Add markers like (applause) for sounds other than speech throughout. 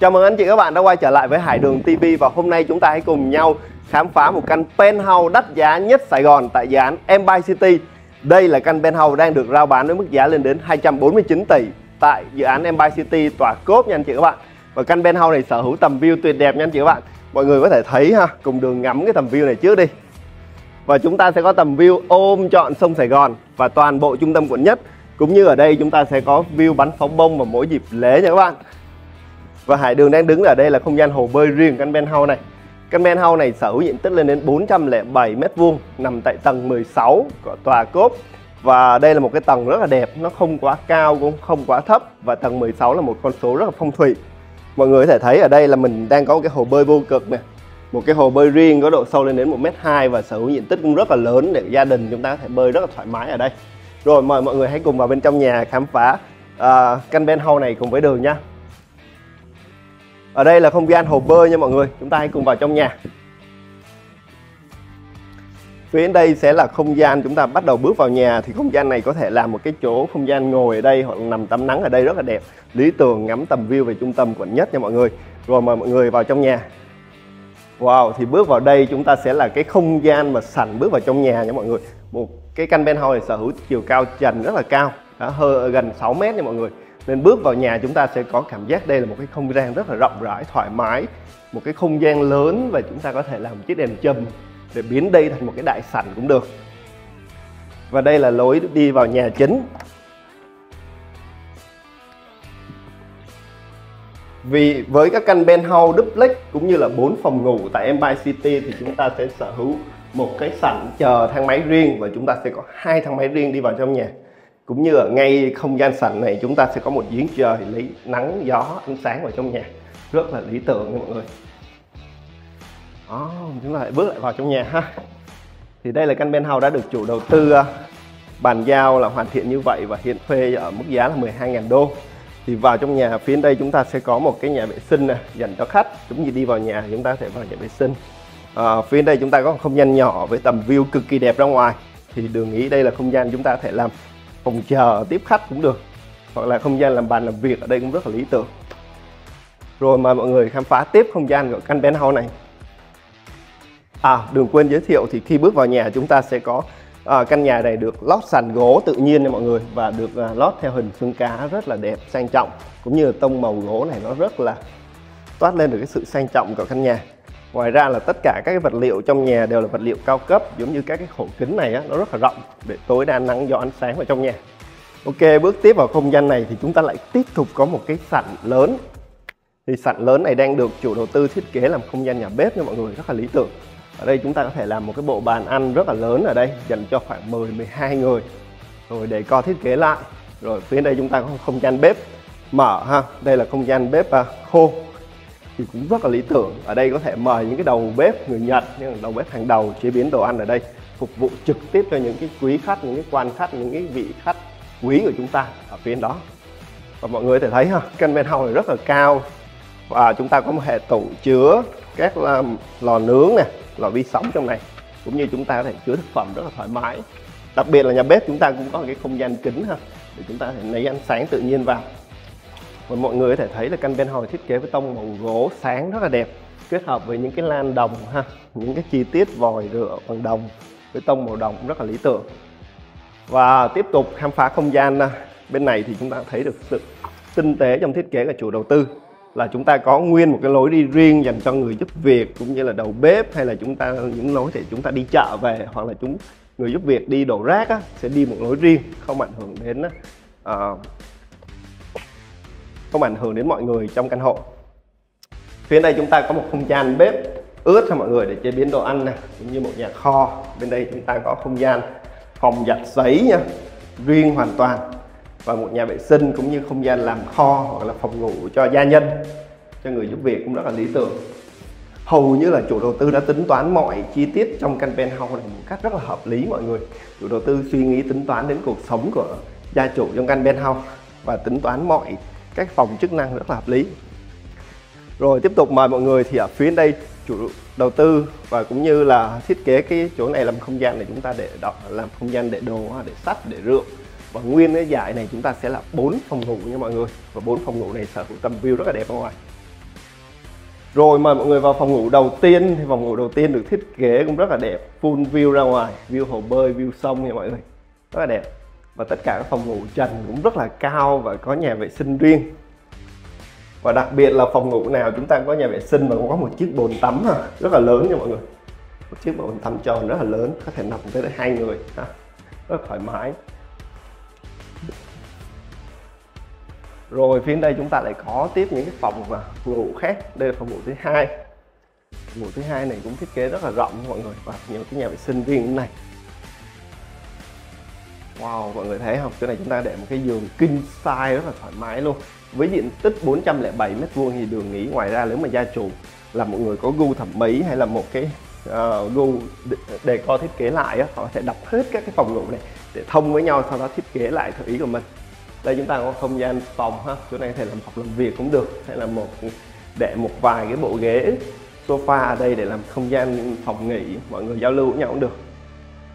Chào mừng anh chị các bạn đã quay trở lại với Hải Đường TV và hôm nay chúng ta hãy cùng nhau khám phá một căn penthouse đắt giá nhất Sài Gòn tại dự án Empire City. Đây là căn penthouse đang được rao bán với mức giá lên đến 249 tỷ tại dự án Empire City tòa cốt nha anh chị các bạn. Và căn penthouse này sở hữu tầm view tuyệt đẹp nha anh chị các bạn. Mọi người có thể thấy ha, cùng đường ngắm cái tầm view này trước đi. Và chúng ta sẽ có tầm view ôm trọn sông Sài Gòn và toàn bộ trung tâm quận nhất. Cũng như ở đây chúng ta sẽ có view bắn pháo bông vào mỗi dịp lễ nha các bạn. Và Hải Đường đang đứng ở đây là không gian hồ bơi riêng căn penthouse này. Căn penthouse này sở hữu diện tích lên đến 407 m2 nằm tại tầng 16 của tòa cốp. Và đây là một cái tầng rất là đẹp, nó không quá cao cũng không quá thấp và tầng 16 là một con số rất là phong thủy. Mọi người có thể thấy ở đây là mình đang có một cái hồ bơi vô cực nè. Một cái hồ bơi riêng có độ sâu lên đến 1m2 và sở hữu diện tích cũng rất là lớn để gia đình chúng ta có thể bơi rất là thoải mái ở đây. Rồi mời mọi người hãy cùng vào bên trong nhà khám phá uh, căn penthouse này cùng với đường nha. Ở đây là không gian hồ bơi nha mọi người Chúng ta hãy cùng vào trong nhà. Phía đây sẽ là không gian chúng ta bắt đầu bước vào nhà Thì không gian này có thể làm một cái chỗ không gian ngồi ở đây Hoặc nằm tắm nắng ở đây rất là đẹp. Lý tưởng ngắm tầm view về trung tâm quận nhất nha mọi người. Rồi mời mọi người vào trong nhà. Wow, thì bước vào đây chúng ta sẽ là cái không gian mà sảnh bước vào trong nhà nha mọi người. Một cái căn penthouse này sở hữu chiều cao trần rất là cao đã hơi gần 6 mét nha mọi người nên bước vào nhà chúng ta sẽ có cảm giác đây là một cái không gian rất là rộng rãi, thoải mái, một cái không gian lớn và chúng ta có thể làm một chiếc đèn châm để biến đây thành một cái đại sảnh cũng được. Và đây là lối đi vào nhà chính. Vì với các căn penthouse duplex cũng như là 4 phòng ngủ tại Empire City thì chúng ta sẽ sở hữu một cái sảnh chờ thang máy riêng và chúng ta sẽ có hai thang máy riêng đi vào trong nhà cũng như ở ngay không gian sảnh này chúng ta sẽ có một giếng trời lấy nắng gió ánh sáng vào trong nhà. Rất là lý tưởng nha mọi người. Đó, chúng ta lại bước lại vào trong nhà ha. Thì đây là căn penthouse đã được chủ đầu tư à, bàn giao là hoàn thiện như vậy và hiện thuê ở mức giá là 12.000 đô. Thì vào trong nhà phía đây chúng ta sẽ có một cái nhà vệ sinh này, dành cho khách. Giống như đi vào nhà chúng ta sẽ vào nhà vệ sinh. À, phía đây chúng ta có một không gian nhỏ với tầm view cực kỳ đẹp ra ngoài. Thì đường nghĩ đây là không gian chúng ta có thể làm phòng chờ tiếp khách cũng được. Hoặc là không gian làm bàn làm việc ở đây cũng rất là lý tưởng. Rồi mời mọi người khám phá tiếp không gian của căn penthouse này. À đừng quên giới thiệu thì khi bước vào nhà chúng ta sẽ có à, căn nhà này được lót sàn gỗ tự nhiên nha mọi người và được à, lót theo hình xương cá rất là đẹp sang trọng cũng như là tông màu gỗ này nó rất là toát lên được cái sự sang trọng của căn nhà ngoài ra là tất cả các cái vật liệu trong nhà đều là vật liệu cao cấp giống như các cái khổ kính này á, nó rất là rộng để tối đa nắng gió ánh sáng vào trong nhà. Ok bước tiếp vào không gian này thì chúng ta lại tiếp tục có một cái sảnh lớn. Thì sảnh lớn này đang được chủ đầu tư thiết kế làm không gian nhà bếp nha mọi người rất là lý tưởng. Ở đây chúng ta có thể làm một cái bộ bàn ăn rất là lớn ở đây dành cho khoảng 10 12 người. Rồi để co thiết kế lại. Rồi phía đây chúng ta có không gian bếp mở ha. Đây là không gian bếp à, khô thì cũng rất là lý tưởng. Ở đây có thể mời những cái đầu bếp người Nhật những đầu bếp hàng đầu chế biến đồ ăn ở đây, phục vụ trực tiếp cho những cái quý khách, những cái quan khách, những cái vị khách quý của chúng ta ở phía đó. Và mọi người có thể thấy ha, căn penthouse này rất là cao. Và chúng ta có một hệ tủ chứa các lò nướng nè lò vi sóng trong này, cũng như chúng ta có thể chứa thực phẩm rất là thoải mái. Đặc biệt là nhà bếp chúng ta cũng có cái không gian kính ha, để chúng ta có thể lấy ánh sáng tự nhiên vào và mọi người có thể thấy là căn penthouse thiết kế với tông màu gỗ sáng rất là đẹp kết hợp với những cái lan đồng ha những cái chi tiết vòi rửa bằng đồng với tông màu đồng rất là lý tưởng. Và tiếp tục khám phá không gian bên này thì chúng ta thấy được sự tinh tế trong thiết kế của chủ đầu tư là chúng ta có nguyên một cái lối đi riêng dành cho người giúp việc cũng như là đầu bếp hay là chúng ta những lối để chúng ta đi chợ về hoặc là chúng người giúp việc đi đổ rác á, sẽ đi một lối riêng không ảnh hưởng đến uh, không ảnh hưởng đến mọi người trong căn hộ. Phía đây chúng ta có một không gian bếp ướt cho mọi người để chế biến đồ ăn này, cũng như một nhà kho. Bên đây chúng ta có không gian phòng giặt giấy nha, riêng hoàn toàn. Và một nhà vệ sinh cũng như không gian làm kho hoặc là phòng ngủ cho gia nhân, cho người giúp việc cũng rất là lý tưởng. Hầu như là chủ đầu tư đã tính toán mọi chi tiết trong căn penthouse này một cách rất là hợp lý mọi người. Chủ đầu tư suy nghĩ tính toán đến cuộc sống của gia chủ trong căn penthouse và tính toán mọi các phòng chức năng rất là hợp lý. Rồi, tiếp tục mời mọi người thì ở phía đây chủ đầu tư và cũng như là thiết kế cái chỗ này làm không gian để chúng ta để đọc, làm không gian để đồ, để sắt, để rượu. Và nguyên cái giải này chúng ta sẽ là bốn phòng ngủ nha mọi người. Và bốn phòng ngủ này sở hữu tầm view rất là đẹp ở ngoài. Rồi, mời mọi người vào phòng ngủ đầu tiên. Thì phòng ngủ đầu tiên được thiết kế cũng rất là đẹp. Full view ra ngoài. View hồ bơi, view sông nha mọi người. Rất là đẹp và tất cả các phòng ngủ trần cũng rất là cao và có nhà vệ sinh riêng. Và đặc biệt là phòng ngủ nào chúng ta có nhà vệ sinh và cũng có một chiếc bồn tắm rất là lớn nha mọi người. Một chiếc bồn tắm tròn rất là lớn, có thể nằm tới hai người ha. rất thoải mái. Rồi phía đây chúng ta lại có tiếp những cái phòng và ngủ khác, đây là phòng ngủ thứ hai. Phòng ngủ thứ hai này cũng thiết kế rất là rộng mọi người, và nhiều cái nhà vệ sinh riêng như này. Wow, mọi người thấy không? Chỗ này chúng ta để một cái giường king size rất là thoải mái luôn. Với diện tích 407 m2 thì đường nghỉ ngoài ra nếu mà gia chủ là một người có gu thẩm mỹ hay là một cái uh, gu đề co thiết kế lại á, họ sẽ đập hết các cái phòng ngủ này để thông với nhau sau đó thiết kế lại theo ý của mình. Đây chúng ta có không gian phòng ha, chỗ này có thể làm học làm việc cũng được hay là một để một vài cái bộ ghế sofa ở đây để làm không gian phòng nghỉ mọi người giao lưu với nhau cũng được.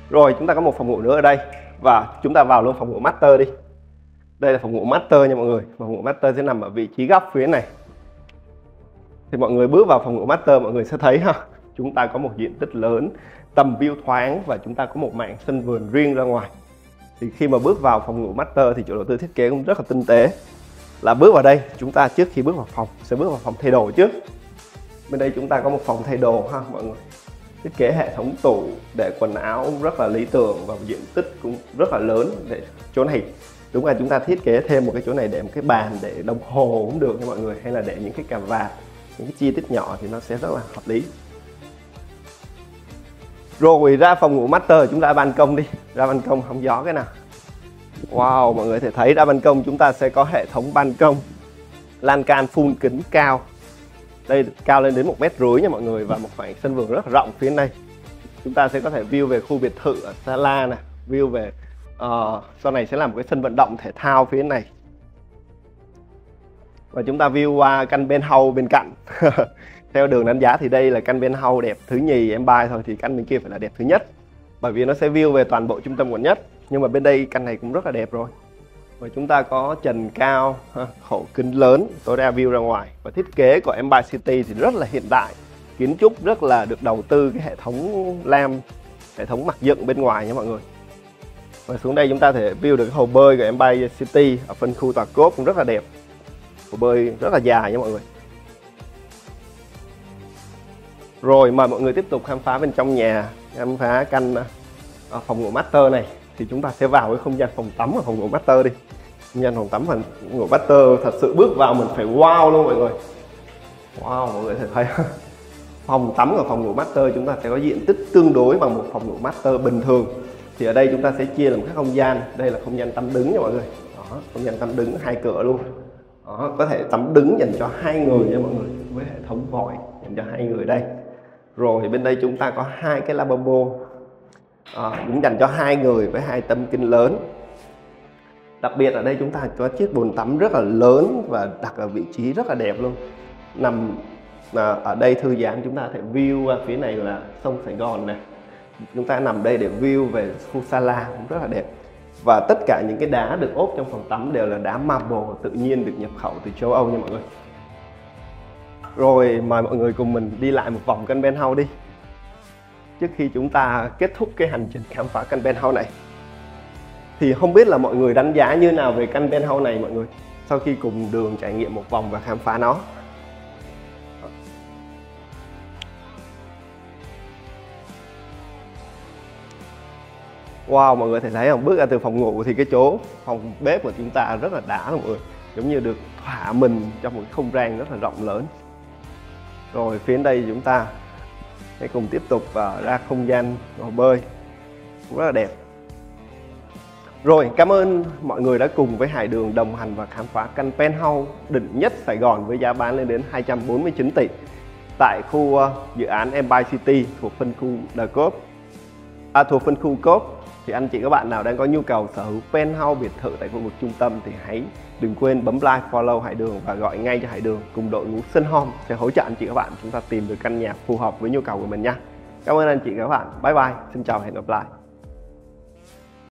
Rồi chúng ta có một phòng ngủ nữa ở đây và chúng ta vào luôn phòng ngủ master đi. Đây là phòng ngủ master nha mọi người. Phòng ngủ master sẽ nằm ở vị trí góc phía này. Thì mọi người bước vào phòng ngủ master, mọi người sẽ thấy ha, chúng ta có một diện tích lớn, tầm view thoáng và chúng ta có một mảng sân vườn riêng ra ngoài. Thì khi mà bước vào phòng ngủ master thì chủ đầu tư thiết kế cũng rất là tinh tế. Là bước vào đây, chúng ta trước khi bước vào phòng, sẽ bước vào phòng thay đồ trước. Bên đây chúng ta có một phòng thay đồ ha mọi người thiết kế hệ thống tủ để quần áo rất là lý tưởng và diện tích cũng rất là lớn để chỗ này. Đúng là chúng ta thiết kế thêm một cái chỗ này để một cái bàn để đồng hồ cũng được nha mọi người, hay là để những cái cà vạt, những cái chi tiết nhỏ thì nó sẽ rất là hợp lý. Rồi, ra phòng ngủ master, chúng ta ban công đi. Ra ban công không gió cái nào. Wow, mọi người thể thấy ra ban công chúng ta sẽ có hệ thống ban công. Lan can phun kính cao đây cao lên đến một mét rưỡi nha mọi người và một khoảng sân vườn rất là rộng phía đây chúng ta sẽ có thể view về khu biệt thự ở Sala nè view về uh, sau này sẽ làm một cái sân vận động thể thao phía này. Và chúng ta view qua căn bên hầu bên cạnh. (laughs) Theo đường đánh giá thì đây là căn bên hầu đẹp thứ nhì em bay thôi thì căn bên kia phải là đẹp thứ nhất. Bởi vì nó sẽ view về toàn bộ trung tâm quận nhất nhưng mà bên đây căn này cũng rất là đẹp rồi và chúng ta có trần cao khẩu kính lớn, tối đa view ra ngoài. Và thiết kế của Empire City thì rất là hiện đại. Kiến trúc rất là được đầu tư cái hệ thống lam, hệ thống mặt dựng bên ngoài nha mọi người. Và xuống đây chúng ta thể view được cái hồ bơi của Empire City ở phân khu tòa cốt cũng rất là đẹp. Hồ bơi rất là dài nha mọi người. Rồi, mời mọi người tiếp tục khám phá bên trong nhà, khám phá căn ờ, phòng ngủ master này. Thì chúng ta sẽ vào cái không gian phòng tắm và phòng ngủ master đi không gian phòng tắm phòng ngủ master thật sự bước vào mình phải wow luôn mọi người. Wow mọi người thấy phòng tắm ở phòng ngủ master chúng ta sẽ có diện tích tương đối bằng một phòng ngủ master bình thường. Thì ở đây chúng ta sẽ chia làm các không gian. Đây là không gian tắm đứng nha mọi người. Đó, không gian tắm đứng hai cửa luôn. Đó, có thể tắm đứng dành cho hai người nha mọi người với hệ thống vòi dành cho hai người đây. Rồi bên đây chúng ta có hai cái lavabo à, cũng dành cho hai người với hai tấm kính lớn đặc biệt ở đây chúng ta có chiếc bồn tắm rất là lớn và đặt ở vị trí rất là đẹp luôn. Nằm à, ở đây thư giãn chúng ta có thể view qua phía này là sông Sài Gòn này. Chúng ta nằm đây để view về khu Sala cũng rất là đẹp. Và tất cả những cái đá được ốp trong phòng tắm đều là đá marble tự nhiên được nhập khẩu từ châu Âu nha mọi người. Rồi mời mọi người cùng mình đi lại một vòng căn penthouse đi. Trước khi chúng ta kết thúc cái hành trình khám phá căn penthouse này thì không biết là mọi người đánh giá như nào về căn penthouse này mọi người? Sau khi cùng đường trải nghiệm một vòng và khám phá nó. Wow, mọi người thấy thấy không? Bước ra từ phòng ngủ thì cái chỗ phòng bếp của chúng ta rất là đã mọi người. Giống như được thỏa mình trong một không gian rất là rộng lớn. Rồi phía đây chúng ta sẽ cùng tiếp tục à, ra không gian hồ bơi. Cũng rất là đẹp rồi cảm ơn mọi người đã cùng với Hải Đường đồng hành và khám phá căn penthouse đỉnh nhất Sài Gòn với giá bán lên đến 249 tỷ tại khu ờ, dự án Empire City thuộc phân khu The Cove à, thuộc phân khu Cove thì anh chị các bạn nào đang có nhu cầu sở hữu penthouse biệt thự tại khu vực trung tâm thì hãy đừng quên bấm like follow Hải Đường và gọi ngay cho Hải Đường cùng đội ngũ Sun Home sẽ hỗ trợ anh chị các bạn. Chúng ta tìm được căn nhà phù hợp với nhu cầu của mình nha. Cảm ơn anh chị các bạn. Bye bye. Xin chào và hẹn gặp lại.